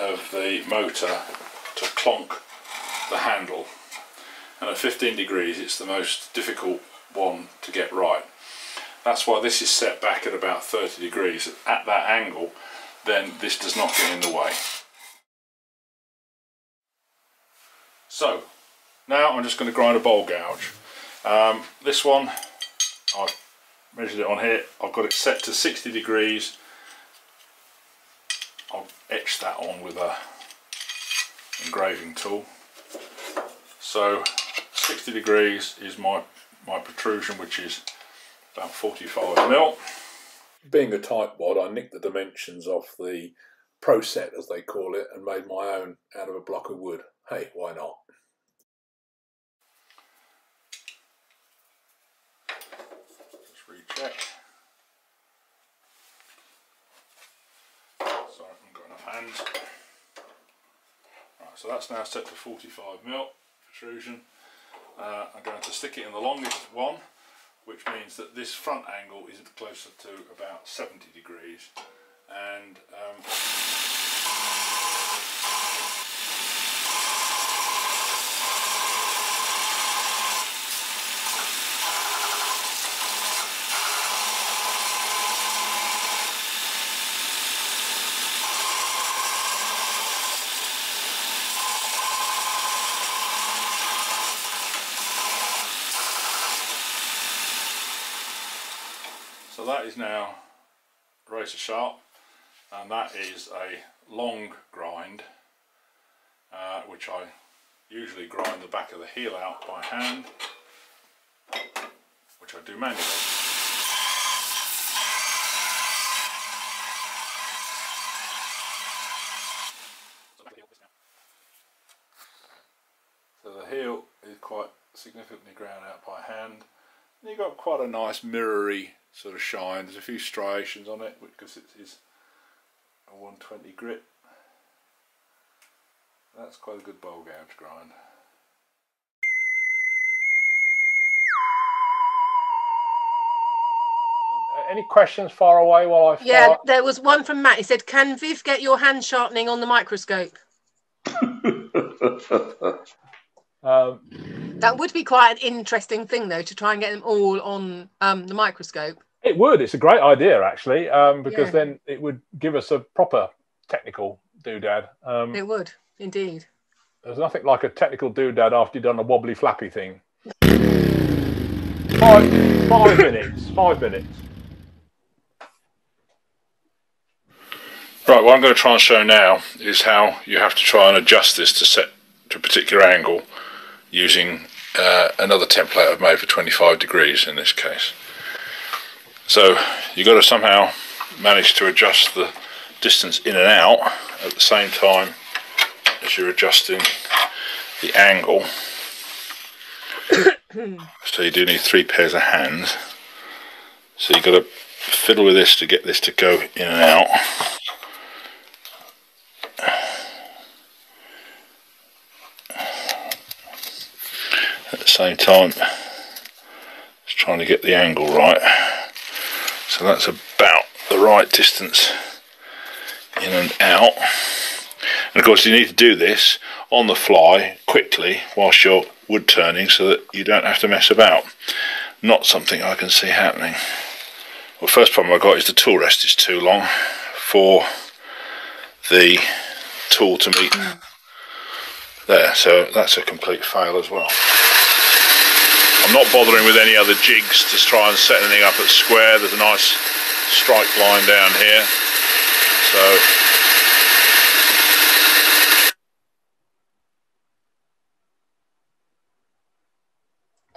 of the motor to clonk the handle and at 15 degrees it's the most difficult one to get right. That's why this is set back at about 30 degrees. At that angle then this does not get in the way. So now I'm just going to grind a bowl gouge. Um, this one I've measured it on here. I've got it set to 60 degrees. I'll etch that on with a engraving tool. So 60 degrees is my, my protrusion which is about 45 mil. Being a tight tightwad I nicked the dimensions off the Pro set as they call it and made my own out of a block of wood. hey, why not? Just recheck. Sorry, Hands. Right, so that's now set to 45 mil protrusion. Uh, I'm going to stick it in the longest one, which means that this front angle is closer to about 70 degrees. And um, So that is now razor sharp and that is a long grind uh, which I usually grind the back of the heel out by hand which I do manually. So the heel is quite significantly ground out by hand. And you've got quite a nice mirrory sort of shine. There's a few striations on it because it is a 120 grit. That's quite a good bowl gouge grind. Uh, Any questions far away while I Yeah, start? there was one from Matt. He said, "Can Viv get your hand sharpening on the microscope?" Um, That would be quite an interesting thing, though, to try and get them all on um, the microscope. it would. It's a great idea actually, um, because Yeah. then it would give us a proper technical doodad. Um, It would indeed. There's nothing like a technical doodad after you've done a wobbly flappy thing. Five, five minutes. Five minutes. Right, what I'm going to try and show now is how you have to try and adjust this to set to a particular angle using uh, another template I've made for 25 degrees in this case. So you've got to somehow manage to adjust the distance in and out at the same time as you're adjusting the angle. so you do need three pairs of hands. So you've got to fiddle with this to get this to go in and out. At the same time, just trying to get the angle right. So that's about the right distance in and out. And of course, you need to do this on the fly quickly whilst you're wood turning so that you don't have to mess about. Not something I can see happening. Well, first problem I got is the tool rest is too long for the tool to meet there, so that's a complete fail as well. I'm not bothering with any other jigs to try and set anything up at square. There's a nice strike line down here, so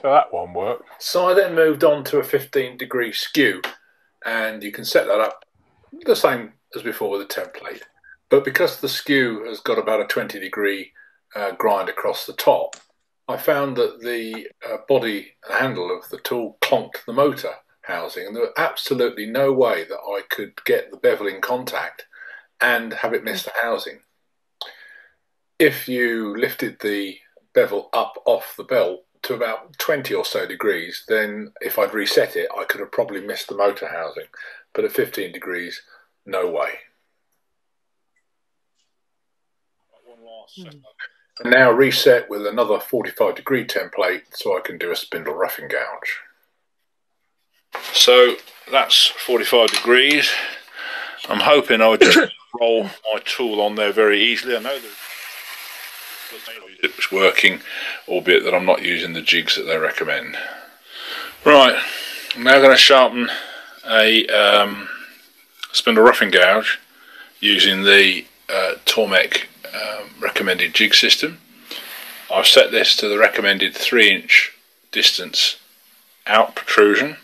So that one worked. So I then moved on to a 15 degree skew, and you can set that up the same as before with the template. But because the skew has got about a 20 degree uh, grind across the top, I found that the uh, body handle of the tool clonked the motor housing, and there was absolutely no way that I could get the bevel in contact and have it miss the housing. If you lifted the bevel up off the belt to about 20 or so degrees, then if I'd reset it, I could have probably missed the motor housing. But at 15 degrees, no way. And now reset with another 45 degree template so I can do a spindle roughing gouge. So that's 45 degrees. I'm hoping I would just roll my tool on there very easily. I know that it was working, albeit that I'm not using the jigs that they recommend. Right, I'm now going to sharpen a um, spindle roughing gouge using the uh, Tormek um, recommended jig system. I've set this to the recommended 3 inch distance out protrusion.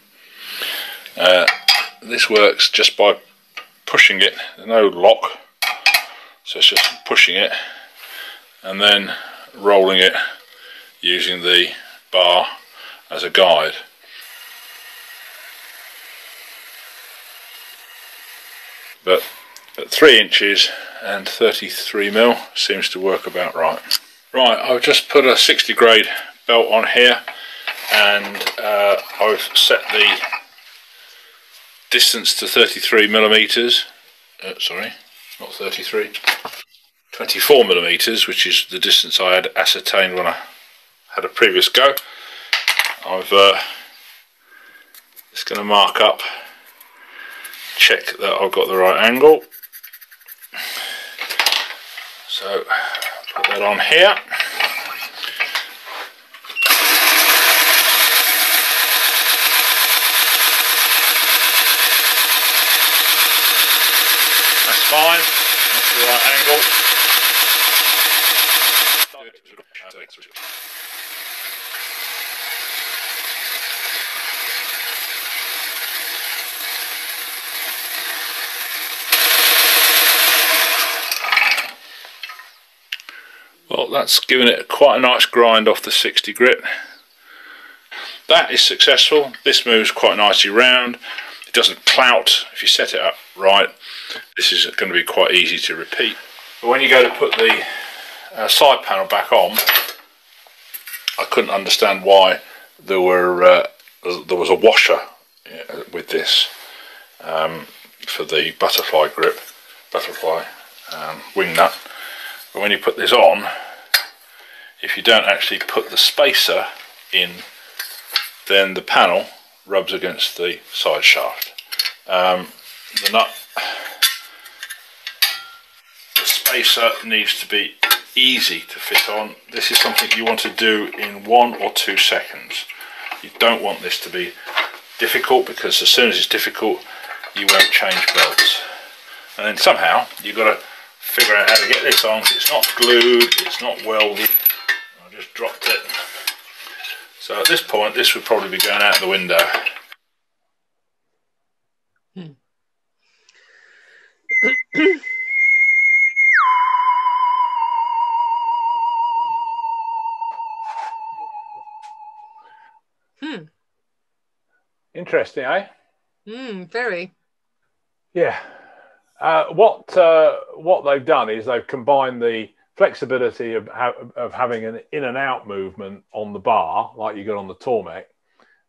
Uh, this works just by pushing it, there's no lock, so it's just pushing it and then rolling it using the bar as a guide. But at 3 inches and 33 mil seems to work about right. Right, I've just put a 60 grade belt on here and uh, I've set the distance to 33 millimeters. Uh, sorry, not 33. 24 millimeters, which is the distance I had ascertained when I had a previous go. I've uh, just going to mark up, check that I've got the right angle. So put that on here. That's fine. That's the right angle. That's given it quite a nice grind off the 60 grit. That is successful. This moves quite nicely round. It doesn't clout. If you set it up right, this is going to be quite easy to repeat. But when you go to put the uh, side panel back on, I couldn't understand why there were uh, there was a washer uh, with this um, for the butterfly grip, butterfly um, wing nut. But when you put this on, if you don't actually put the spacer in, then the panel rubs against the side shaft. Um, the nut, the spacer needs to be easy to fit on. This is something you want to do in one or two seconds. You don't want this to be difficult because as soon as it's difficult, you won't change belts. And then somehow you've got to figure out how to get this on. It's not glued, it's not welded. I just dropped it. So at this point, this would probably be going out the window. Hmm. Interesting, eh? Hmm. Very. Yeah. Uh, what uh, what they've done is they've combined the flexibility of, ha- of having an in and out movement on the bar, like you got on the Tormek,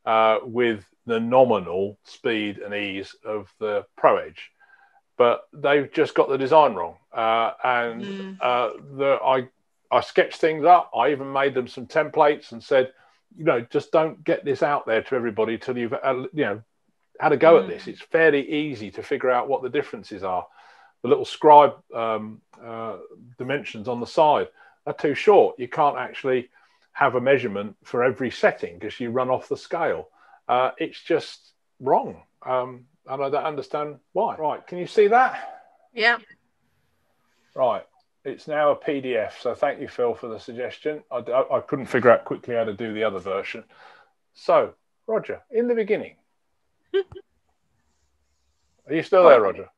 uh, with the nominal speed and ease of the Pro Edge. But they've just got the design wrong. Uh, and Mm. uh, the, I I sketched things up. I even made them some templates and said, you know, just don't get this out there to everybody till you've uh, you know had a go at Mm. this. It's fairly easy to figure out what the differences are. The little scribe um, uh, dimensions on the side are too short. You can't actually have a measurement for every setting because you run off the scale. Uh, it's just wrong. Um, and I don't understand why. Right, can you see that? Yeah. Right, it's now a PDF. So thank you, Phil, for the suggestion. I, I, I couldn't figure out quickly how to do the other version. So, Roger, in the beginning, are you still there, Roger?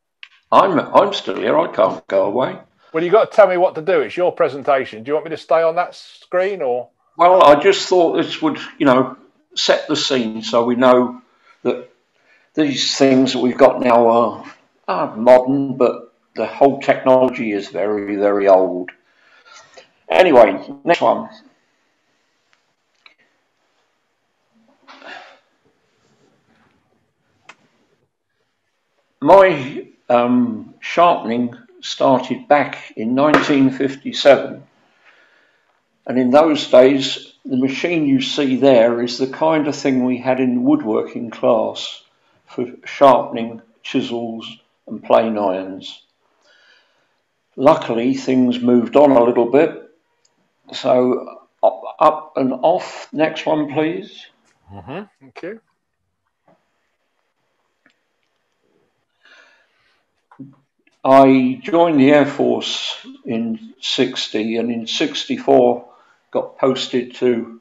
I'm I'm still here. I can't go away. Well, you've got to tell me what to do. It's your presentation. Do you want me to stay on that screen or? Well, I just thought this would, you know, set the scene so we know that these things that we've got now are, are modern, but the whole technology is very, very old. Anyway, next one. My um, sharpening started back in 1957. And in those days, the machine you see there is the kind of thing we had in woodworking class for sharpening chisels and plane irons. Luckily, things moved on a little bit. So, up, up and off. Next one, please. Mm-hmm. Thank you. I joined the Air Force in 60 and in 64 got posted to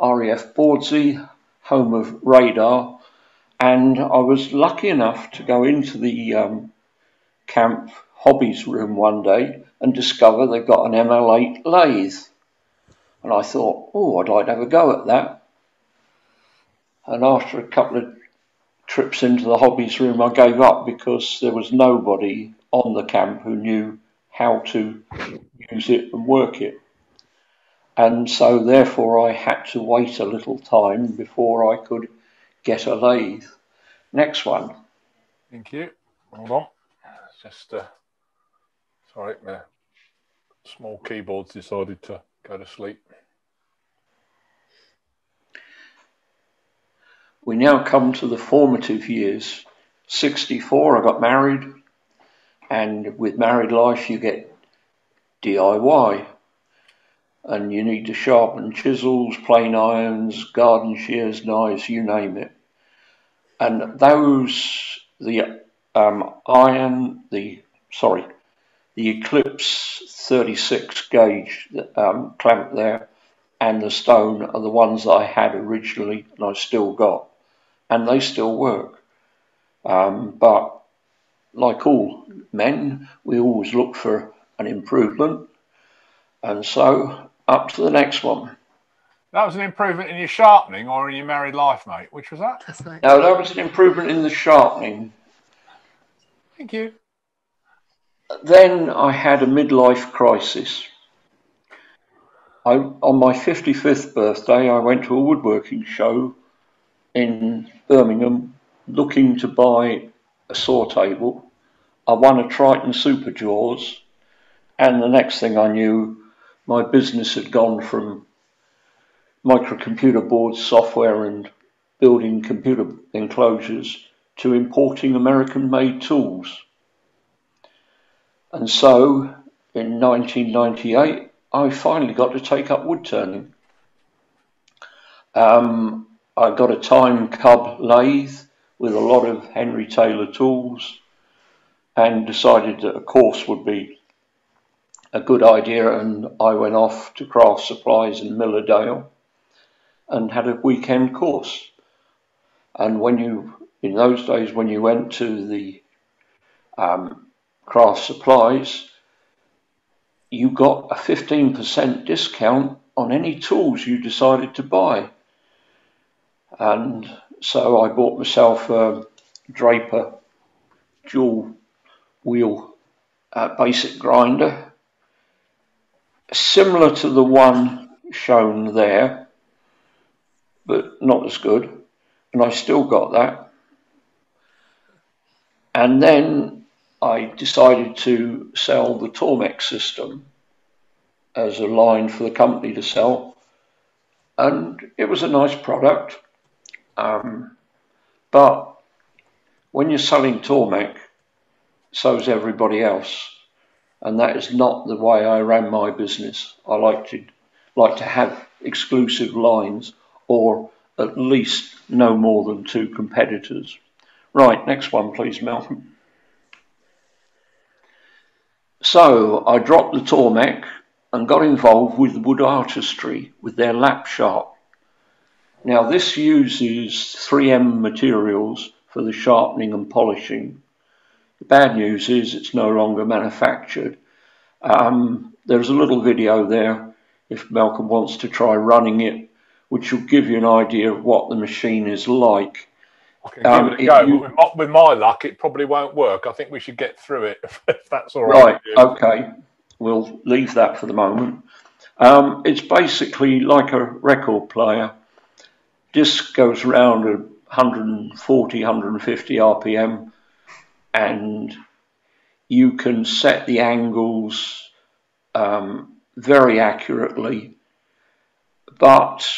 RAF Bawdsey, home of radar, and I was lucky enough to go into the um, camp hobbies room one day and discover they've got an ML8 lathe. And I thought, oh, I'd like to have a go at that. And after a couple of trips into the hobbies room, I gave up because there was nobody on the camp who knew how to use it and work it. And so, therefore, I had to wait a little time before I could get a lathe. Next one. Thank you. Hold on. Just, uh, sorry, my small keyboard's decided to go to sleep. We now come to the formative years. 64, I got married, and with married life, you get DIY. And you need to sharpen chisels, plane irons, garden shears, knives, you name it. And those, the um, iron, the, sorry, the Eclipse 36 gauge um, clamp there and the stone are the ones that I had originally and I still got. And they still work. Um, but like all men, we always look for an improvement. And so up to the next one. That was an improvement in your sharpening or in your married life, mate. Which was that? That's right. No, that was an improvement in the sharpening. Thank you. Then I had a midlife crisis. I, on my 55th birthday, I went to a woodworking show in Birmingham looking to buy a saw table. I won a Triton Super Jaws, and the next thing I knew, my business had gone from microcomputer boards, software, and building computer enclosures to importing American made tools. And so in 1998, I finally got to take up wood turning. Um, I got a Tyme Cub lathe with a lot of Henry Taylor tools and decided that a course would be a good idea. And I went off to Craft Supplies in Millerdale and had a weekend course. And when you, in those days, when you went to the um, craft supplies, you got a 15% discount on any tools you decided to buy. And so I bought myself a Draper dual wheel uh, basic grinder, similar to the one shown there, but not as good. And I still got that. And then I decided to sell the Tormek system as a line for the company to sell. And it was a nice product. Um, but when you're selling Tormek, so's everybody else. And that is not the way I ran my business. I like to like to have exclusive lines or at least no more than two competitors. Right, next one please, Malcolm. So I dropped the Tormek and got involved with wood artistry with their lap sharp. Now this uses 3M materials for the sharpening and polishing. The bad news is it's no longer manufactured. Um, there's a little video there if Malcolm wants to try running it, which will give you an idea of what the machine is like. I can Um, give it a go. you- but with, my, luck, it probably won't work. I think we should get through it if that's all right. Right, okay. We'll leave that for the moment. Um, it's basically like a record player. Disc goes around at 140, 150 RPM, and you can set the angles um, very accurately. But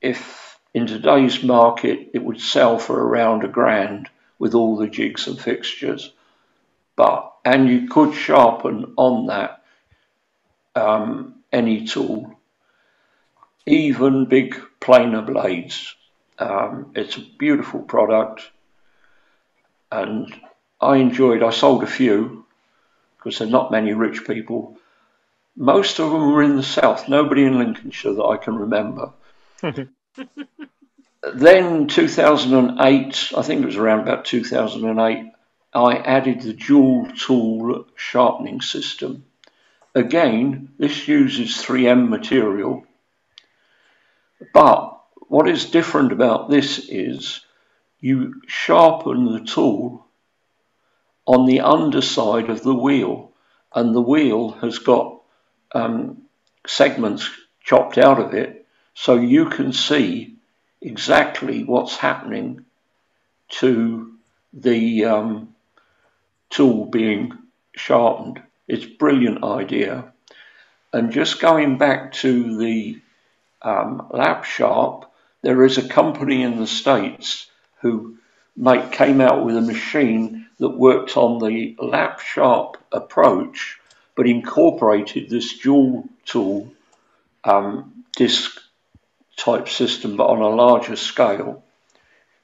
if in today's market it would sell for around a grand with all the jigs and fixtures, but and you could sharpen on that um, any tool, even big planer blades. Um, it's a beautiful product, and I enjoyed. I sold a few because there are not many rich people. Most of them were in the south. Nobody in Lincolnshire that I can remember. then 2008, I think it was around about 2008, I added the Jooltool sharpening system. again, this uses 3M material, but what is different about this is you sharpen the tool on the underside of the wheel and the wheel has got um, segments chopped out of it so you can see exactly what's happening to the um, tool being sharpened. It's a brilliant idea. And just going back to the um, lap sharp, there is a company in the States who make, came out with a machine that worked on the lap sharp approach, but incorporated this dual tool um, disc type system, but on a larger scale.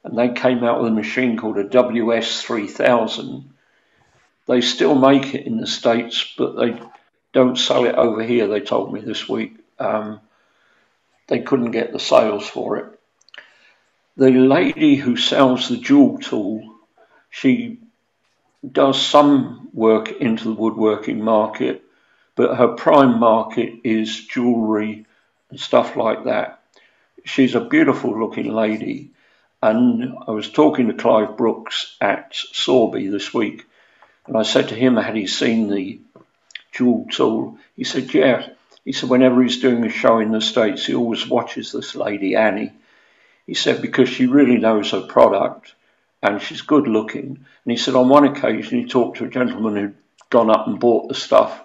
And they came out with a machine called a WS3000. They still make it in the States, but they don't sell it over here, they told me this week. Um, they couldn't get the sales for it. The lady who sells the Jooltool, she does some work into the woodworking market, but her prime market is jewellery and stuff like that. She's a beautiful looking lady. And I was talking to Clive Brooks at Sorby this week, and I said to him, had he seen the Jooltool? He said, yeah. He said, whenever he's doing a show in the States, he always watches this lady, Annie. He said, because she really knows her product and she's good looking. And he said, on one occasion, he talked to a gentleman who'd gone up and bought the stuff.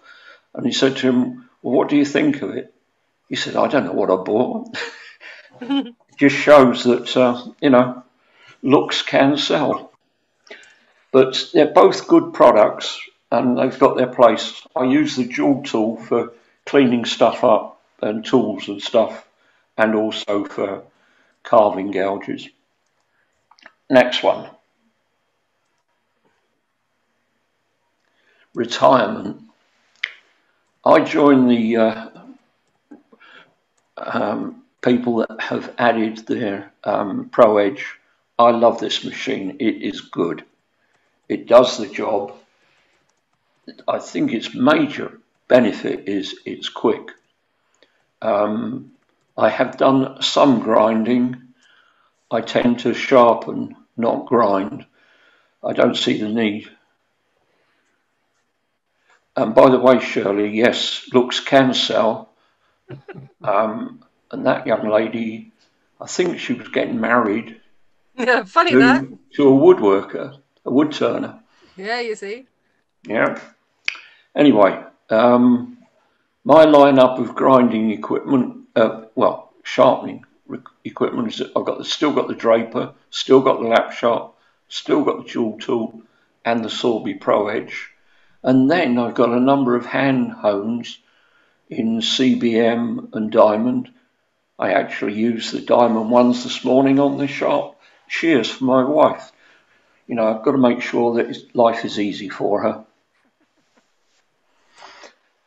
And he said to him, well, what do you think of it? He said, I don't know what I bought. It just shows that, uh, you know, looks can sell. But they're both good products and they've got their place. I use the Jooltool for cleaning stuff up and tools and stuff, and also for carving gouges. Next one. Retirement. I joined the uh, um, people that have added their um, Pro Edge. I love this machine. It is good. It does the job. I think its major benefit is it's quick. Um, I have done some grinding. I tend to sharpen, not grind. I don't see the need. And by the way, Shirley, yes, looks can sell. Um, and that young lady, I think she was getting married. Yeah, funny to, that. To a woodworker, a wood turner. Yeah, you see. Yeah. Anyway, um, my lineup of grinding equipment, uh, well, sharpening equipment I've got still got the Draper, still got the lap sharp, still got the Jooltool, and the Sorby Pro Edge. And then I've got a number of hand hones in CBN and diamond. I actually used the diamond ones this morning on the sharp shears for my wife. You know, I've got to make sure that life is easy for her.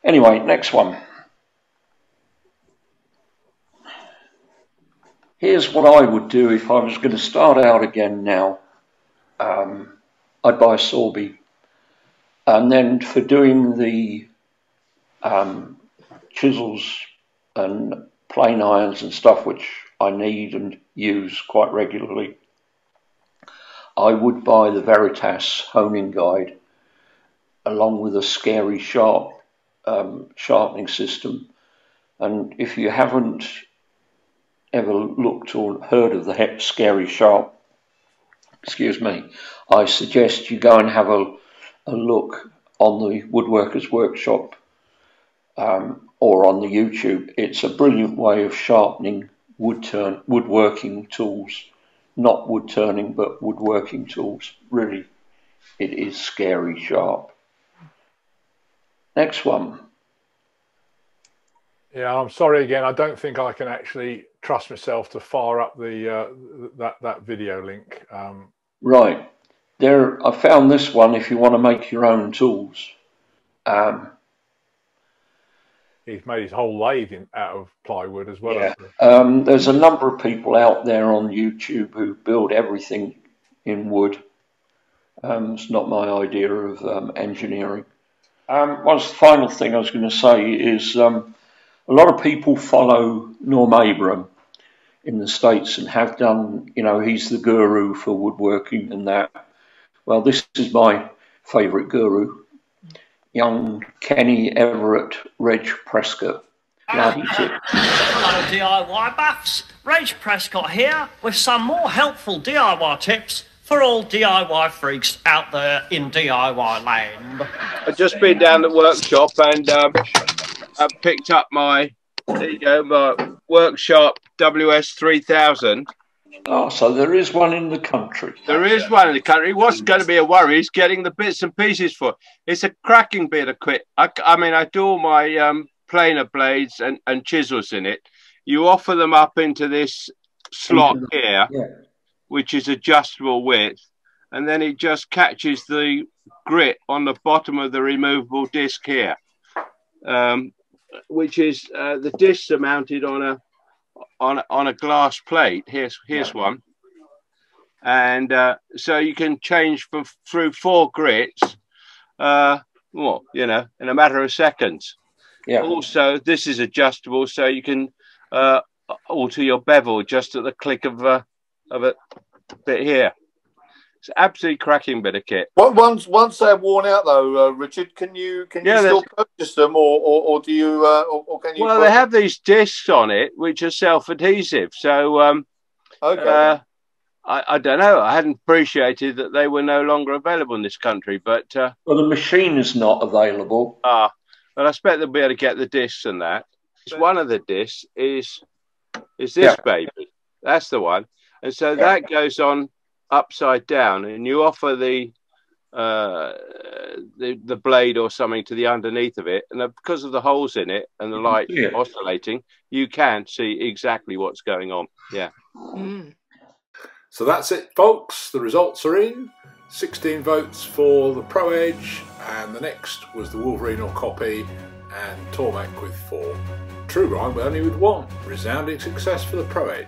Anyway, next one. Here's what I would do if I was going to start out again now. Um, I'd buy a Sorby. And then for doing the um, chisels and plane irons and stuff, which I need and use quite regularly, I would buy the Veritas honing guide along with a scary sharp um, sharpening system. And if you haven't ever looked or heard of the scary sharp, excuse me, I suggest you go and have a, a look on the Woodworkers Workshop um, or on the YouTube. It's a brilliant way of sharpening wood turn woodworking tools, not wood turning, but woodworking tools. Really, it is scary sharp. Next one. Yeah, I'm sorry again. I don't think I can actually trust myself to fire up the uh, that that video link. Um, right there, I found this one. If you want to make your own tools, um, he's made his whole lathe in, out of plywood as well. Yeah. Um, there's a number of people out there on YouTube who build everything in wood. Um, it's not my idea of um, engineering. Um, one final thing I was going to say is um, a lot of people follow Norm Abram in the States and have done, you know, he's the guru for woodworking and that. Well, this is my favourite guru, young Kenny Everett Reg Prescott. Bloody tip. Hello DIY buffs, Reg Prescott here with some more helpful DIY tips for all DIY freaks out there in DIY land. I've just been down the workshop and um, I picked up my, there you go, my Work Sharp WS3000. Oh, so there is one in the country. There is one in the country. What's going to be a worry is getting the bits and pieces for it. It's a cracking bit of kit. I, I mean, I do all my um, planer blades and, and chisels in it. You offer them up into this slot here, Yeah. which is adjustable width, and then it just catches the grit on the bottom of the removable disc here, um, which is uh, the discs are mounted on a on on a glass plate. Here's here's one, and uh, so you can change from through four grits, uh, well, you know, in a matter of seconds. Yeah. Also, this is adjustable, so you can uh, alter your bevel just at the click of a of a bit here. It's an absolutely cracking bit of kit. Well, once once they're worn out, though, uh, Richard, can you can Yeah, you still purchase them, or, or, or do you, uh, or, or can you? Well, they have these discs on it which are self-adhesive, so um, Okay. uh, I, I don't know. I hadn't appreciated that they were no longer available in this country, but uh, Well, the machine is not available. ah, but I expect they'll be able to get the discs and that. One of the discs is is this Yeah. baby. That's the one, and so that goes on upside down, and you offer the uh the the blade or something to the underneath of it and because of the holes in it and the light see oscillating you can see exactly what's going on yeah Mm. So that's it, folks. The results are in. 16 votes for the Pro Edge, and the next was the Wolverine or copy, and Tormek with four. Tru-Grind only with one. Resounding success for the Pro Edge.